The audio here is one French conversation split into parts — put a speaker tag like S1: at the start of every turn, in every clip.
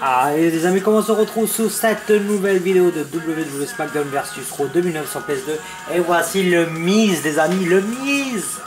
S1: Allez les amis, comment on se retrouve sur cette nouvelle vidéo de WWE SmackDown vs Raw 2009 sur PS2 Et voici le Miz des amis, le Miz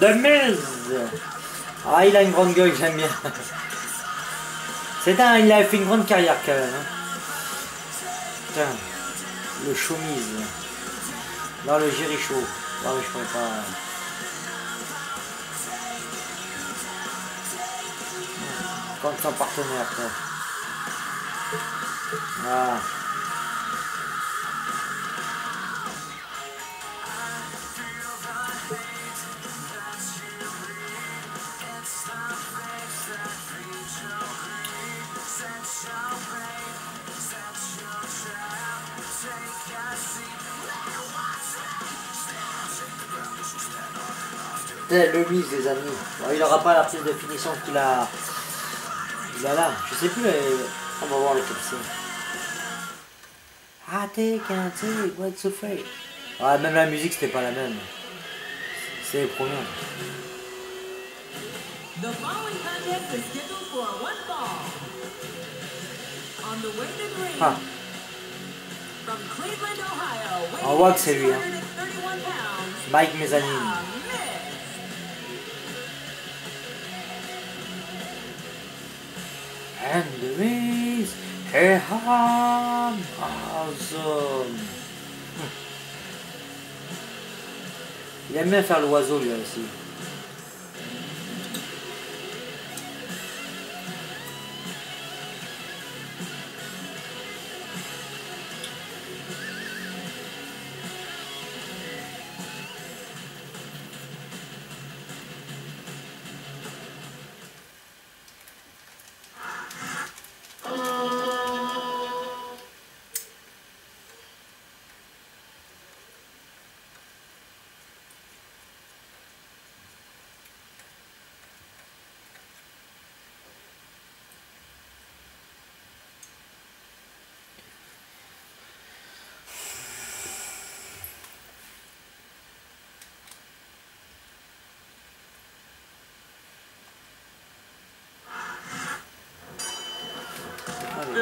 S1: De Miz. Ah il a une grande gueule, j'aime bien. C'est un, il a fait une grande carrière quand même hein. Putain, le show Miz. Non le Jericho Non mais je connais pas. Comme son partenaire quoi ah. le mise des amis. il n'aura pas la de finition qu'il a... Il a là. Je sais plus, on va voir les c'est. I take and take what's afraid. Ouais, même la musique, c'était pas la même. C'est les. The following contest is scheduled for one fall. On the way to the ring. Ah. From Cleveland, Ohio. On voit que c'est lui. Hein. Mike Mezzanine. And the race Hey Han! Awesome! Hmm. Il aime bien faire l'oiseau lui aussi.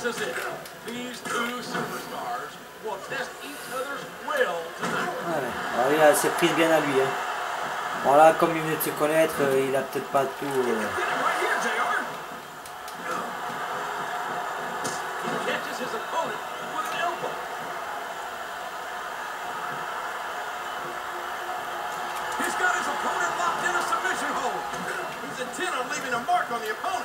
S1: This is it. These two superstars will test each other's will tonight. Ouais. Alors, ah il a ses prises bien à lui. Hein. Bon là, comme il venait de se connaître, euh, il a peut-être pas tout. Euh... He's got his opponent locked in a submission hold. He's intent on leaving a mark on the opponent.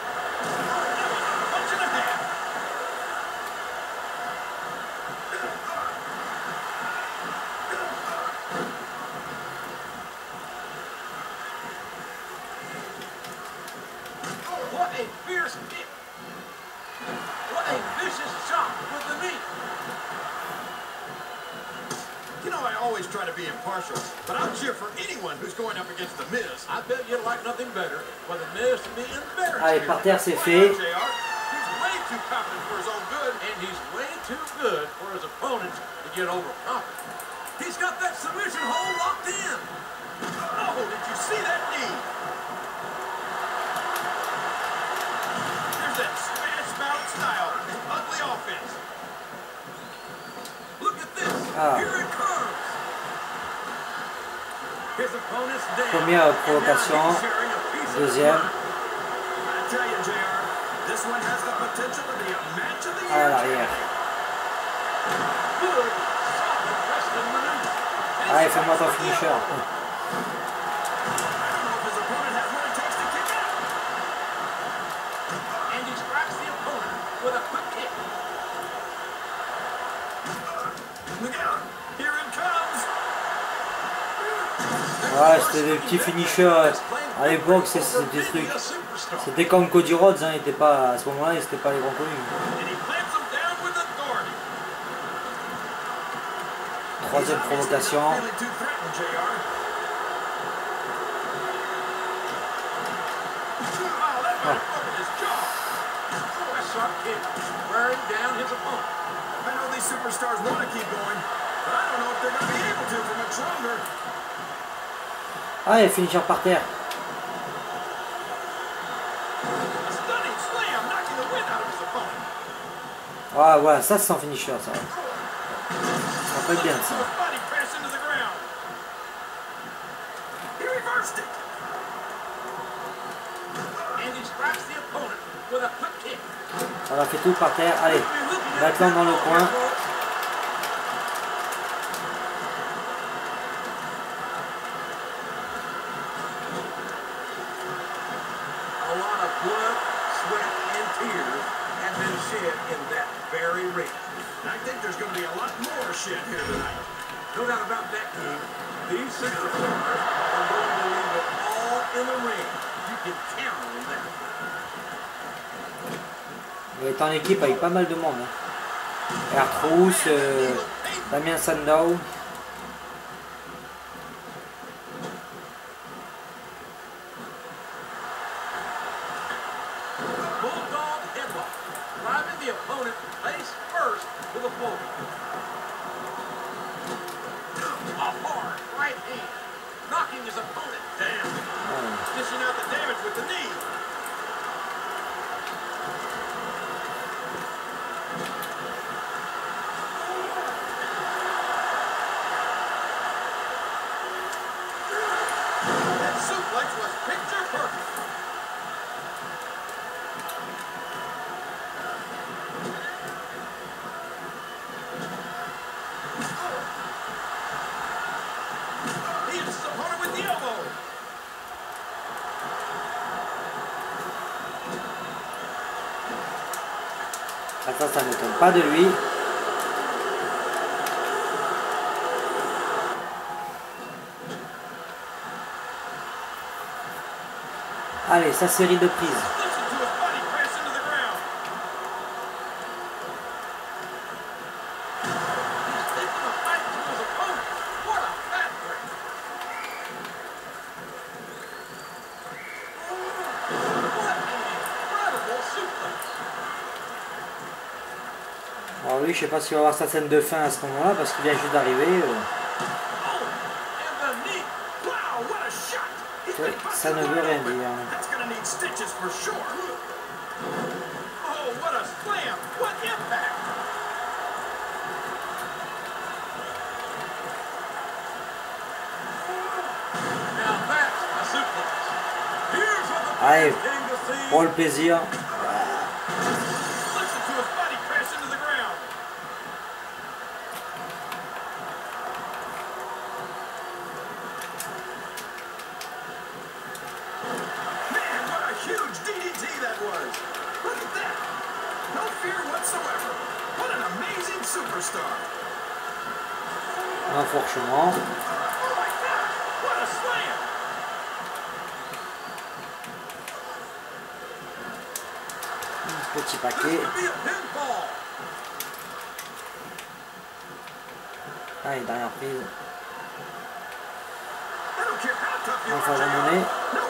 S1: You know I always try to be impartial, but I'll cheer for anyone who's going up against The Miz. I bet you'd like nothing better for The Miz to be embarrassed Allez, par terre, c'est fait. He's way too confident for his own good, and he's way too good for his opponents to get overconfident. He's got that submission locked Première provocation. Deuxième. À l'arrière. Allez, fais-moi ton finisher. Ouais, c'était des petits finishers. À l'époque, c'est des trucs. C'était comme Cody Rhodes, hein, il était pas, à ce moment-là, il n'était pas les grands connus. Troisième provocation.
S2: not feeling too threatened, JR. That might have opened his jaw.
S3: A sharp kick, wearing down his opponent.
S2: I know these superstars want to keep going, but I don't know if they're going to be able to for much longer.
S1: Ah, finisher par terre. Ah, voilà, ça c'est son finisher, ça. Ça rappelle bien ça.
S2: A
S1: fait tout par terre. Allez, Batman dans le coin.
S3: A lot of blood, sweat, and tears have been shed in that
S2: I think there's going to be a lot more shit here tonight.
S3: No doubt about that, King. These superstars are going to leave it all in the ring. You can count on that.
S1: Est en équipe avec pas mal de monde. Hein. Euh, Damien Sandow. Ça, ça m'étonne pas de lui. Allez, sa série de prises. Lui, je sais pas s'il va avoir sa scène de fin à ce moment-là parce qu'il vient juste d'arriver. euh.
S2: Oh, and the knee. Wow, what a shot. He's
S1: Ouais,
S2: been
S1: ça ne
S2: busted
S1: veut
S2: wide
S1: rien
S2: open.
S1: dire.
S2: That's gonna need stitches for sure. Oh, what a slam. What impact.
S3: Now that's a suplex. Here's what the
S1: Allez,
S3: fans came to see.
S1: pour le plaisir.
S2: Listen to his body crash into the ground. Man, what a huge DDT that was. Look at that. No fear whatsoever. What an amazing superstar.
S1: Un fourchement.
S2: Oh my God, what a slam.
S1: Petit paquet. Allez, dernière prise. Enfin, la monnaie.
S2: No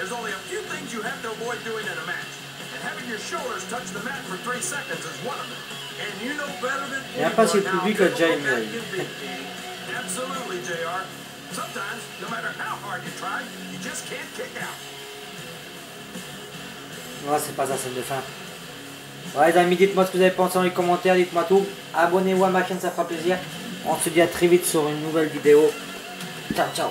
S2: There's only a few things you have to avoid doing in a match. And having your shoulders touch the mat for three seconds is one of them.
S3: And you know better than anyone how difficult that can be.
S2: Absolutely, JR. Sometimes, no matter how hard you try, you just can't kick out.
S1: Ouais, c'est pas scène de fin. Ouais, les amis, dites-moi ce que vous avez pensé dans les commentaires, dites-moi tout. Abonnez-vous à ma chaîne, ça fera plaisir. On se dit à très vite sur une nouvelle vidéo. Ciao, ciao.